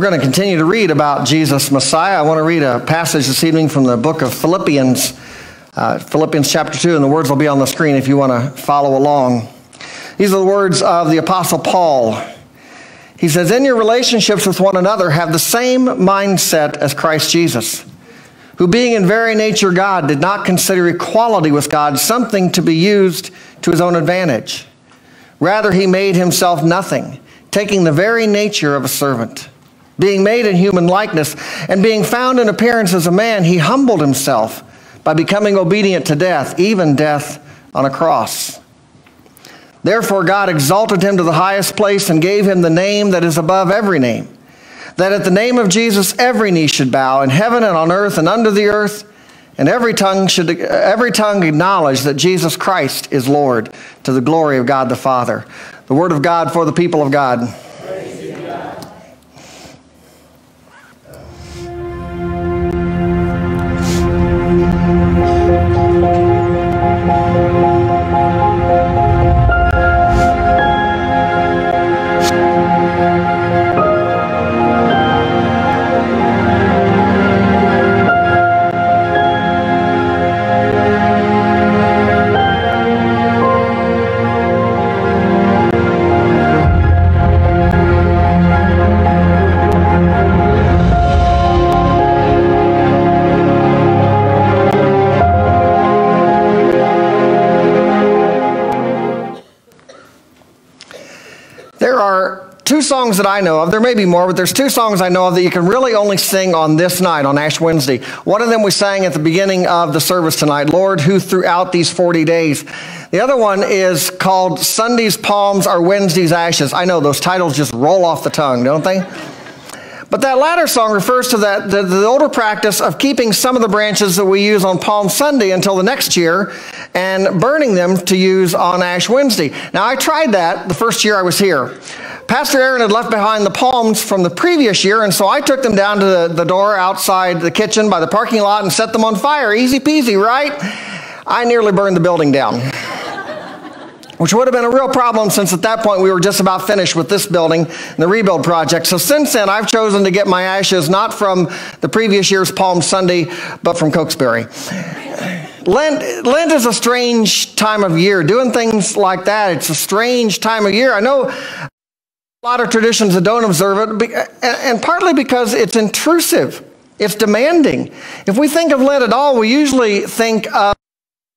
We're going to continue to read about Jesus Messiah. I want to read a passage this evening from the book of Philippians, uh, Philippians chapter 2, and the words will be on the screen if you want to follow along. These are the words of the Apostle Paul. He says, In your relationships with one another, have the same mindset as Christ Jesus, who, being in very nature God, did not consider equality with God something to be used to his own advantage. Rather, he made himself nothing, taking the very nature of a servant being made in human likeness, and being found in appearance as a man, he humbled himself by becoming obedient to death, even death on a cross. Therefore, God exalted him to the highest place and gave him the name that is above every name, that at the name of Jesus every knee should bow in heaven and on earth and under the earth, and every tongue should every tongue acknowledge that Jesus Christ is Lord to the glory of God the Father. The word of God for the people of God. Songs that I know of. There may be more, but there's two songs I know of that you can really only sing on this night, on Ash Wednesday. One of them we sang at the beginning of the service tonight, Lord, who throughout these 40 days. The other one is called Sunday's Palms are Wednesday's Ashes. I know those titles just roll off the tongue, don't they? But that latter song refers to that the, the, older practice of keeping some of the branches that we use on Palm Sunday until the next year and burning them to use on Ash Wednesday. Now I tried that the first year I was here. Pastor Aaron had left behind the palms from the previous year, and so I took them down to the, the door outside the kitchen by the parking lot and set them on fire. Easy peasy, right? I nearly burned the building down. Which would have been a real problem since at that point we were just about finished with this building and the rebuild project. So since then, I've chosen to get my ashes not from the previous year's Palm Sunday, but from Cokesbury. Lent, Lent is a strange time of year. Doing things like that, it's a strange time of year. I know a lot of traditions that don't observe it, and partly because it's intrusive, it's demanding. If we think of Lent at all, we usually think of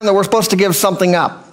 that we're supposed to give something up.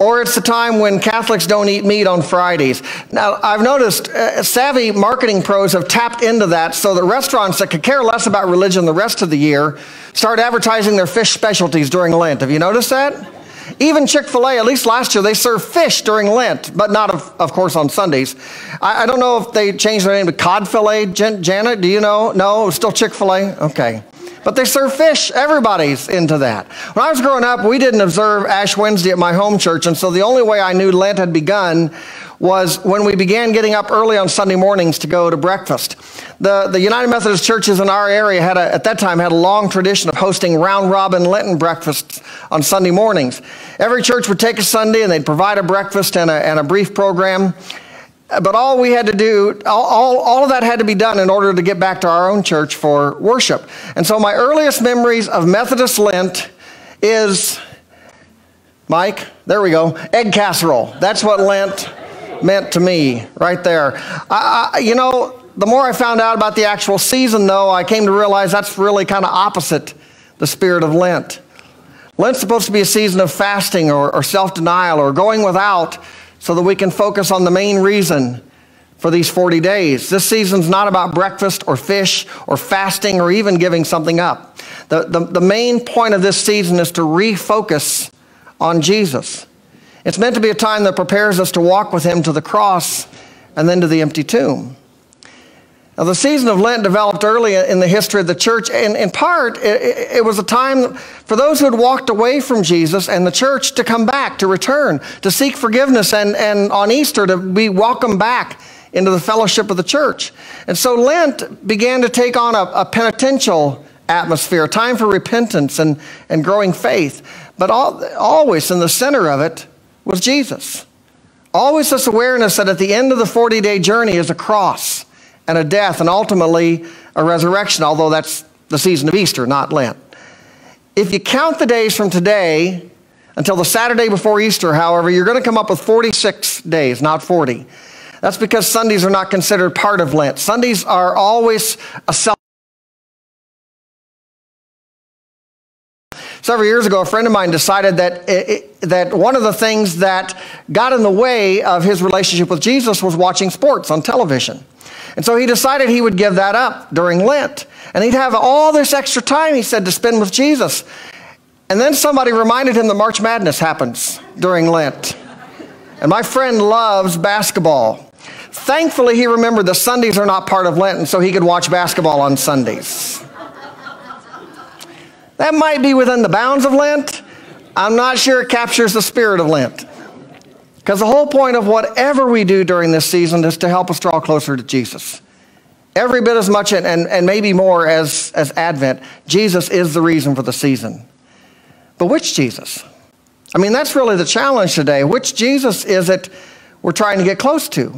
Or it's the time when Catholics don't eat meat on Fridays. Now, I've noticed uh, savvy marketing pros have tapped into that so that restaurants that could care less about religion the rest of the year start advertising their fish specialties during Lent. Have you noticed that? Even Chick fil A, at least last year, they served fish during Lent, but not, of, of course, on Sundays. I, I, don't know if they changed their name to Cod Filet. Jan, Janet, do you know? No, still Chick fil A? Okay. But they serve fish. Everybody's into that. When I was growing up, we didn't observe Ash Wednesday at my home church, and so the only way I knew Lent had begun was when we began getting up early on Sunday mornings to go to breakfast. The, the United Methodist churches in our area had a, at that time had a long tradition of hosting round robin Lenten breakfasts on Sunday mornings. Every church would take a Sunday and they'd provide a breakfast and a, and a brief program. But all we had to do, all, all, all of that had to be done in order to get back to our own church for worship. And so my earliest memories of Methodist Lent is, Mike, there we go, egg casserole. That's what Lent meant to me right there. I, I, you know, the more I found out about the actual season, though, I came to realize that's really kind of opposite the spirit of Lent. Lent's supposed to be a season of fasting or, or self denial or going without so that we can focus on the main reason for these 40 days. This season's not about breakfast or fish or fasting or even giving something up. The, the, the main point of this season is to refocus on Jesus. It's meant to be a time that prepares us to walk with Him to the cross and then to the empty tomb. Now, the season of Lent developed early in the history of the church, and in part, it, it, was a time for those who had walked away from Jesus and the church to come back, to return, to seek forgiveness, and, and on Easter to be welcomed back into the fellowship of the church. And so Lent began to take on a, a penitential atmosphere, a time for repentance and, and growing faith. But all, always in the center of it was Jesus. Always this awareness that at the end of the 40 day journey is a cross and a death and ultimately a resurrection, although that's the season of Easter, not Lent. If you count the days from today until the Saturday before Easter, however, you're going to come up with 46 days, not 40. That's because Sundays are not considered part of Lent. Sundays are always a self. Several years ago, a friend of mine decided that, it, that one of the things that got in the way of his relationship with Jesus was watching sports on television. And so he decided he would give that up during Lent. And he'd have all this extra time, he said, to spend with Jesus. And then somebody reminded him that March Madness happens during Lent. And my friend loves basketball. Thankfully, he remembered the Sundays are not part of Lent, and so he could watch basketball on Sundays. That might be within the bounds of Lent. I'm not sure it captures the spirit of Lent. Because the whole point of whatever we do during this season is to help us draw closer to Jesus. Every bit as much and, and, and maybe more as, as Advent, Jesus is the reason for the season. But which Jesus? I mean, that's really the challenge today. Which Jesus is it we're trying to get close to?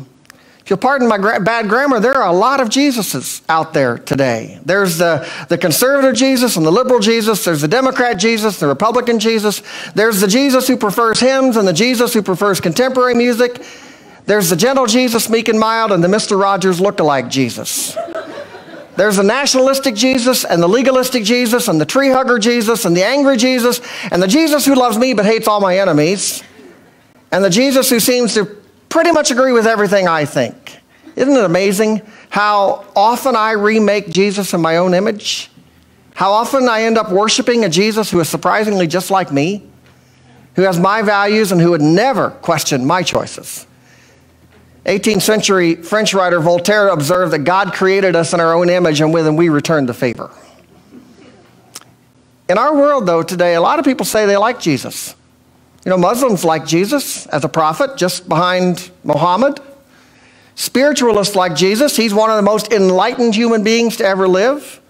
If you'll pardon my gra- bad grammar, there are a lot of Jesuses out there today. There's the, the conservative Jesus and the liberal Jesus. There's the Democrat Jesus, the Republican Jesus. There's the Jesus who prefers hymns and the Jesus who prefers contemporary music. There's the gentle Jesus, meek and mild, and the Mr. Rogers look-alike Jesus. There's the nationalistic Jesus and the legalistic Jesus and the tree hugger Jesus and the angry Jesus and the Jesus who loves me but hates all my enemies and the Jesus who seems to pretty much agree with everything I think. Isn't it amazing how often I remake Jesus in my own image? How often I end up worshiping a Jesus who is surprisingly just like me, who has my values and who would never question my choices. 18th century French writer Voltaire observed that God created us in our own image and with him we return the favor. In our world, though, today, a lot of people say they like Jesus. You know, Muslims like Jesus as a prophet, just behind Muhammad. Spiritualists like Jesus, he's one of the most enlightened human beings to ever live.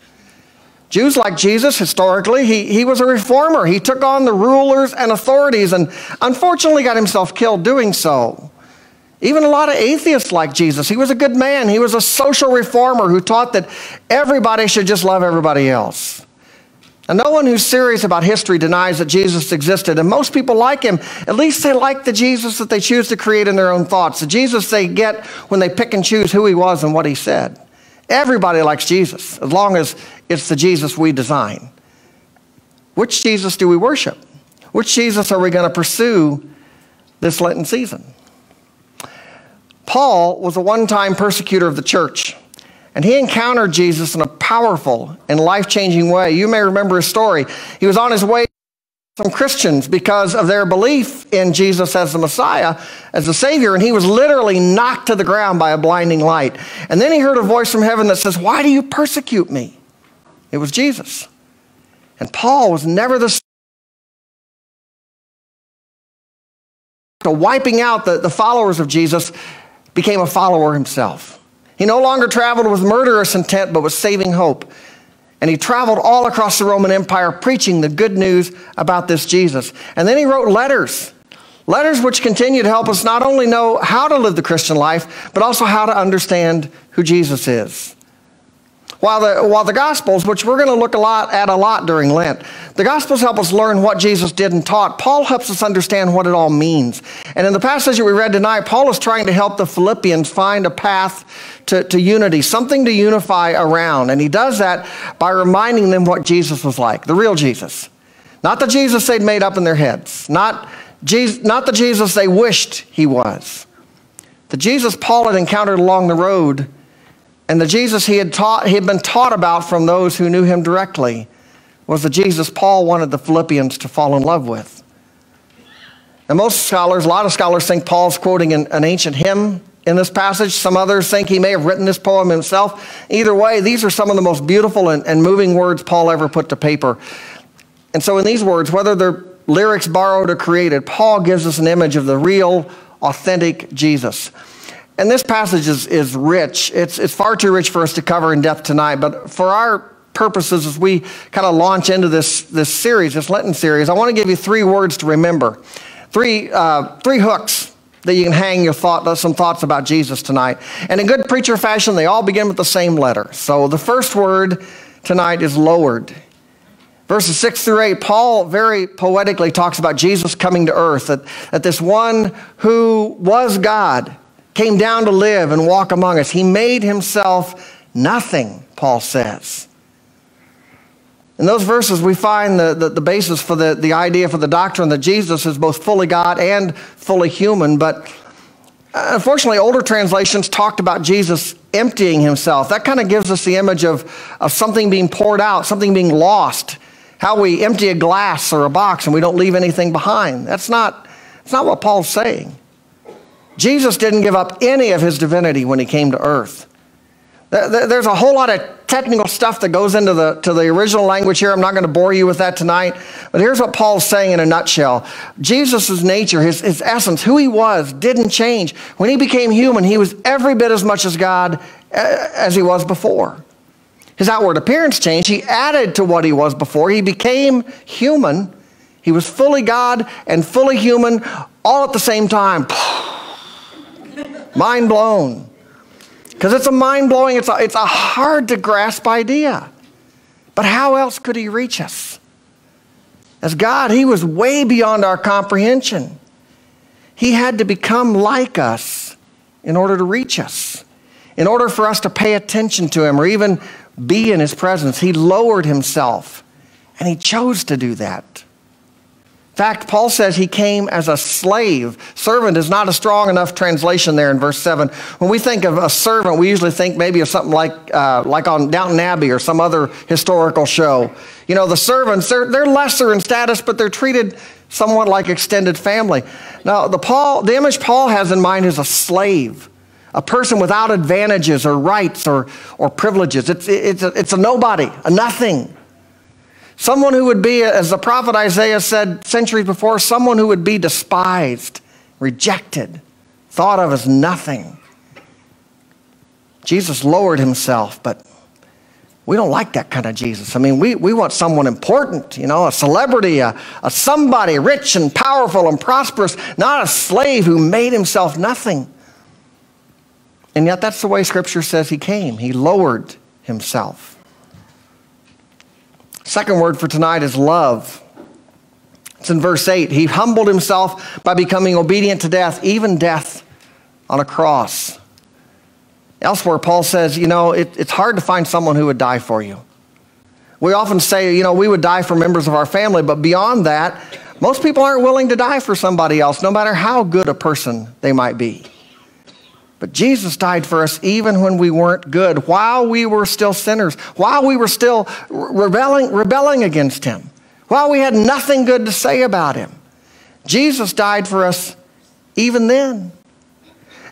Jews like Jesus, historically, he, he was a reformer. He took on the rulers and authorities and unfortunately got himself killed doing so. Even a lot of atheists like Jesus. He was a good man. He was a social reformer who taught that everybody should just love everybody else. And no one who's serious about history denies that Jesus existed. And most people like him. At least they like the Jesus that they choose to create in their own thoughts, the Jesus they get when they pick and choose who he was and what he said. Everybody likes Jesus, as long as it's the Jesus we design. Which Jesus do we worship? Which Jesus are we going to pursue this Lenten season? Paul was a one time persecutor of the church. And he encountered Jesus in a powerful and life changing way. You may remember his story. He was on his way to some Christians because of their belief in Jesus as the Messiah, as the Savior, and he was literally knocked to the ground by a blinding light. And then he heard a voice from heaven that says, Why do you persecute me? It was Jesus. And Paul was never the wiping out the, the followers of Jesus, became a follower himself. He no longer traveled with murderous intent, but with saving hope. And he traveled all across the Roman Empire preaching the good news about this Jesus. And then he wrote letters, letters which continue to help us not only know how to live the Christian life, but also how to understand who Jesus is. While the, while the Gospels, which we're going to look a lot at a lot during Lent, the Gospels help us learn what Jesus did and taught. Paul helps us understand what it all means. And in the passage that we read tonight, Paul is trying to help the Philippians find a path to, to unity, something to unify around. And he does that by reminding them what Jesus was like, the real Jesus. Not the Jesus they'd made up in their heads, not, Jesus, not the Jesus they wished he was. The Jesus Paul had encountered along the road and the Jesus he had, taught, he had been taught about from those who knew him directly was the Jesus Paul wanted the Philippians to fall in love with. And most scholars, a lot of scholars think Paul's quoting an, an ancient hymn in this passage. Some others think he may have written this poem himself. Either way, these are some of the most beautiful and, and moving words Paul ever put to paper. And so, in these words, whether they're lyrics borrowed or created, Paul gives us an image of the real, authentic Jesus. And this passage is, is rich. It's, it's far too rich for us to cover in depth tonight, but for our purposes, as we kind of launch into this, this series, this Lenten series, I want to give you three words to remember. Three, uh, three hooks that you can hang your thought, some thoughts about Jesus tonight. And in good preacher fashion, they all begin with the same letter. So the first word tonight is lowered. Verses 6 through 8, Paul very poetically talks about Jesus coming to earth, that, that this one who was God came down to live and walk among us. He made himself nothing, Paul says. In those verses, we find the, the, the, basis for the, the idea for the doctrine that Jesus is both fully God and fully human. But uh, unfortunately, older translations talked about Jesus emptying himself. That kind of gives us the image of, of something being poured out, something being lost. How we empty a glass or a box and we don't leave anything behind. That's not, that's not what Paul's saying. Jesus didn't give up any of his divinity when he came to earth. There's a whole lot of technical stuff that goes into the, to the original language here. I'm not going to bore you with that tonight. But here's what Paul's saying in a nutshell Jesus' nature, his, his essence, who he was, didn't change. When he became human, he was every bit as much as God as he was before. His outward appearance changed. He added to what he was before. He became human. He was fully God and fully human all at the same time. Mind blown. Because it's a mind blowing, it's a, it's a hard to grasp idea. But how else could he reach us? As God, he was way beyond our comprehension. He had to become like us in order to reach us. In order for us to pay attention to him or even be in his presence, he lowered himself and he chose to do that. In fact, Paul says he came as a slave. Servant is not a strong enough translation there in verse 7. When we think of a servant, we usually think maybe of something like, uh, like on Downton Abbey or some other historical show. You know, the servants, they're, they're lesser in status, but they're treated somewhat like extended family. Now, the, Paul, the image Paul has in mind is a slave, a person without advantages or rights or, or privileges. It's, it's, a, it's a nobody, a nothing. Someone who would be, as the prophet Isaiah said centuries before, someone who would be despised, rejected, thought of as nothing. Jesus lowered himself, but we don't like that kind of Jesus. I mean, we, we want someone important, you know, a celebrity, a, a somebody rich and powerful and prosperous, not a slave who made himself nothing. And yet, that's the way Scripture says he came. He lowered himself. Second word for tonight is love. It's in verse 8. He humbled himself by becoming obedient to death, even death on a cross. Elsewhere, Paul says, you know, it, it's hard to find someone who would die for you. We often say, you know, we would die for members of our family, but beyond that, most people aren't willing to die for somebody else, no matter how good a person they might be. But Jesus died for us even when we weren't good, while we were still sinners, while we were still rebelling, rebelling against Him, while we had nothing good to say about Him. Jesus died for us even then.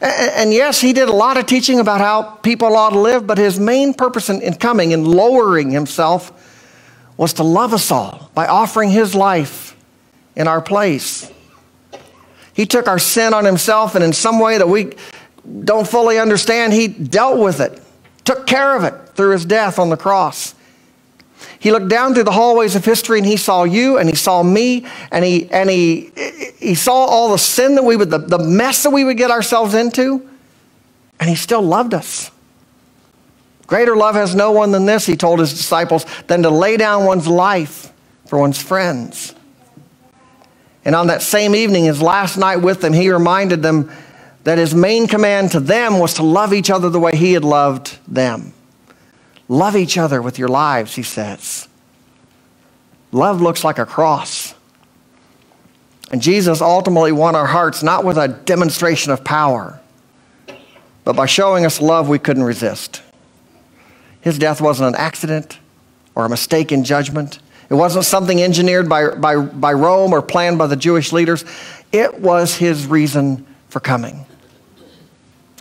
And yes, he did a lot of teaching about how people ought to live, but his main purpose in, coming and lowering himself was to love us all by offering his life in our place. He took our sin on himself, and in some way that we don't fully understand, he dealt with it, took care of it through his death on the cross. He looked down through the hallways of history and he saw you and he saw me and he, and he, he saw all the sin that we would, the, the mess that we would get ourselves into, and he still loved us. Greater love has no one than this, he told his disciples, than to lay down one's life for one's friends. And on that same evening, his last night with them, he reminded them that his main command to them was to love each other the way he had loved them. Love each other with your lives, he says. Love looks like a cross. And Jesus ultimately won our hearts not with a demonstration of power, but by showing us love we couldn't resist. His death wasn't an accident or a mistake in judgment. It wasn't something engineered by, by, by Rome or planned by the Jewish leaders. It was his reason for coming.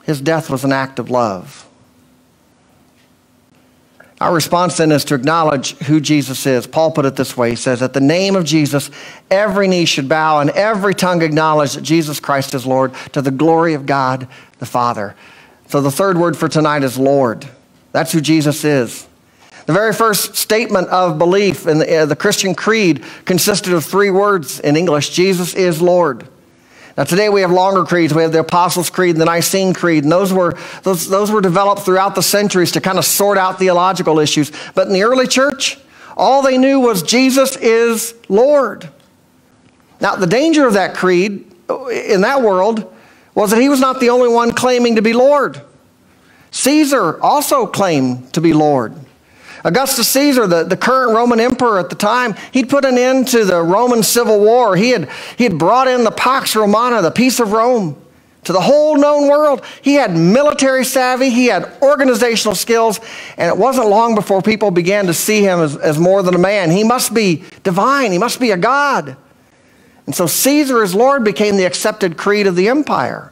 His death was an act of love. Our response then is to acknowledge who Jesus is. Paul put it this way He says, At the name of Jesus, every knee should bow and every tongue acknowledge that Jesus Christ is Lord to the glory of God the Father. So the third word for tonight is Lord. That's who Jesus is. The very first statement of belief in the, uh, the Christian creed consisted of three words in English Jesus is Lord. Now, today we have longer creeds. We have the Apostles' Creed and the Nicene Creed, and those were, those, those were developed throughout the centuries to kind of sort out theological issues. But in the early church, all they knew was Jesus is Lord. Now, the danger of that creed uh, in that world was that he was not the only one claiming to be Lord. Caesar also claimed to be Lord. Augustus Caesar, the, the current Roman emperor at the time, he'd put an end to the Roman Civil War. He had, he had brought in the Pax Romana, the peace of Rome, to the whole known world. He had military savvy, he had organizational skills, and it wasn't long before people began to see him as, as more than a man. He must be divine, he must be a god. And so Caesar as Lord became the accepted creed of the empire.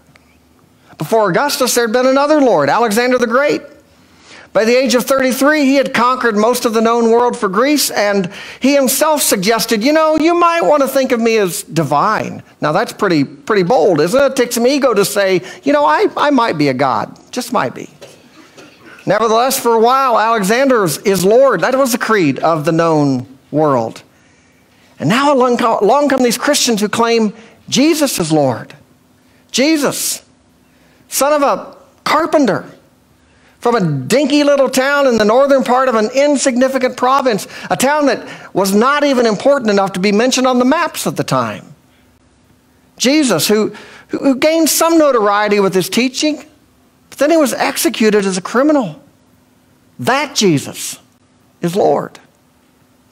Before Augustus, there had been another Lord, Alexander the Great. By the age of 33, he had conquered most of the known world for Greece, and he himself suggested, you know, you might want to think of me as divine. Now, that's pretty, pretty bold, isn't it? It takes some ego to say, you know, I, I might be a god, just might be. Nevertheless, for a while, Alexander is Lord. That was the creed of the known world. And now along come these Christians who claim Jesus is Lord. Jesus, son of a carpenter from a dinky little town in the northern part of an insignificant province, a town that was not even important enough to be mentioned on the maps at the time. Jesus, who, who gained some notoriety with his teaching, but then he was executed as a criminal. That Jesus is Lord.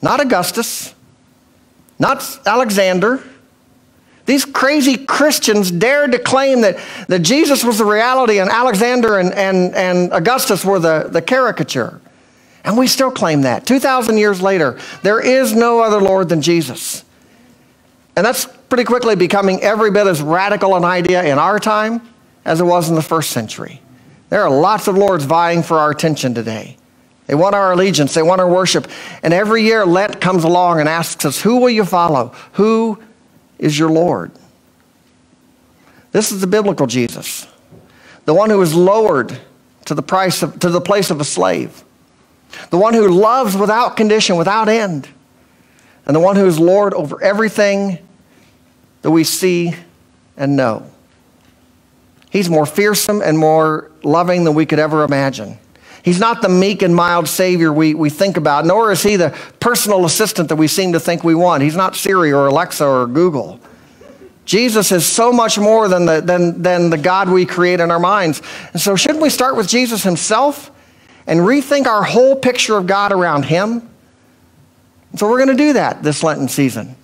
Not Augustus, not Alexander, these crazy Christians dared to claim that, that Jesus was the reality and Alexander and, and, and Augustus were the, the caricature. And we still claim that. 2,000 years later, there is no other Lord than Jesus. And that's pretty quickly becoming every bit as radical an idea in our time as it was in the first century. There are lots of lords vying for our attention today. They want our allegiance, they want our worship. And every year, Lent comes along and asks us, Who will you follow? Who is your Lord. This is the biblical Jesus, the one who was lowered to the, price of, to the place of a slave, the one who loves without condition, without end, and the one who is Lord over everything that we see and know. He's more fearsome and more loving than we could ever imagine. He's not the meek and mild Savior we, we think about, nor is he the personal assistant that we seem to think we want. He's not Siri or Alexa or Google. Jesus is so much more than the, than, than the God we create in our minds. And so, shouldn't we start with Jesus himself and rethink our whole picture of God around him? And so, we're going to do that this Lenten season.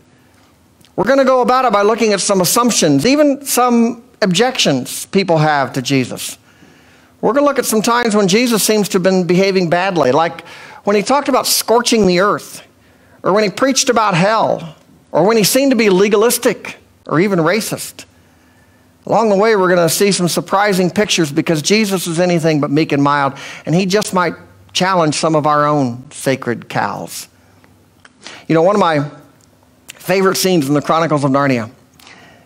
We're going to go about it by looking at some assumptions, even some objections people have to Jesus. We're going to look at some times when Jesus seems to have been behaving badly, like when he talked about scorching the earth, or when he preached about hell, or when he seemed to be legalistic or even racist. Along the way, we're going to see some surprising pictures because Jesus is anything but meek and mild, and he just might challenge some of our own sacred cows. You know, one of my favorite scenes in the Chronicles of Narnia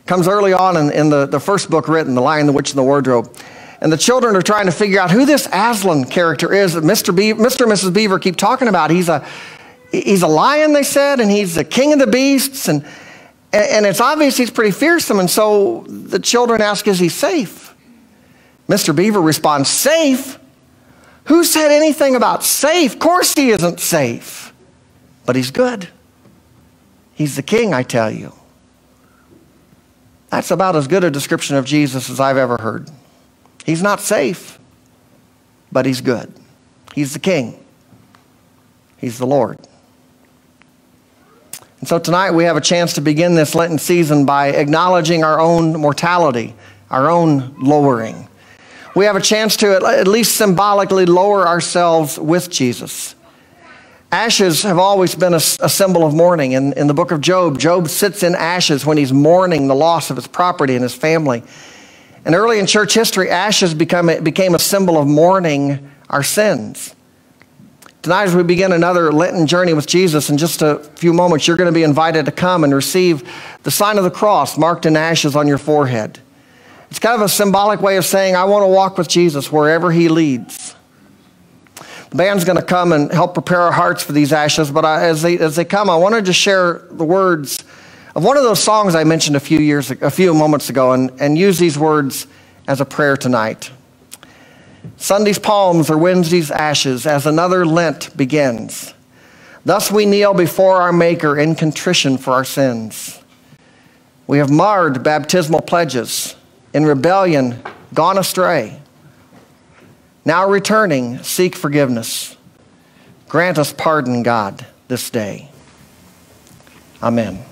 comes early on in, in the, the first book written, The Lion, the Witch, and the Wardrobe. And the children are trying to figure out who this Aslan character is that Mr. Mr. and Mrs. Beaver keep talking about. He's a, he's a lion, they said, and he's the king of the beasts. And, and it's obvious he's pretty fearsome. And so the children ask, Is he safe? Mr. Beaver responds, Safe? Who said anything about safe? Of course he isn't safe, but he's good. He's the king, I tell you. That's about as good a description of Jesus as I've ever heard. He's not safe, but he's good. He's the king, he's the Lord. And so tonight we have a chance to begin this Lenten season by acknowledging our own mortality, our own lowering. We have a chance to at least symbolically lower ourselves with Jesus. Ashes have always been a, a, symbol of mourning. In, in the book of Job, Job sits in ashes when he's mourning the loss of his property and his family. And early in church history, ashes become, became a symbol of mourning our sins. Tonight, as we begin another Lenten journey with Jesus, in just a few moments, you're going to be invited to come and receive the sign of the cross marked in ashes on your forehead. It's kind of a symbolic way of saying, I want to walk with Jesus wherever he leads. The band's going to come and help prepare our hearts for these ashes, but I, as, they, as they come, I wanted to share the words of one of those songs I mentioned a few years, a few moments ago, and, and use these words as a prayer tonight. Sunday's palms or Wednesday's ashes as another Lent begins. Thus we kneel before our Maker in contrition for our sins. We have marred baptismal pledges, in rebellion gone astray. Now returning, seek forgiveness. Grant us pardon, God, this day. Amen.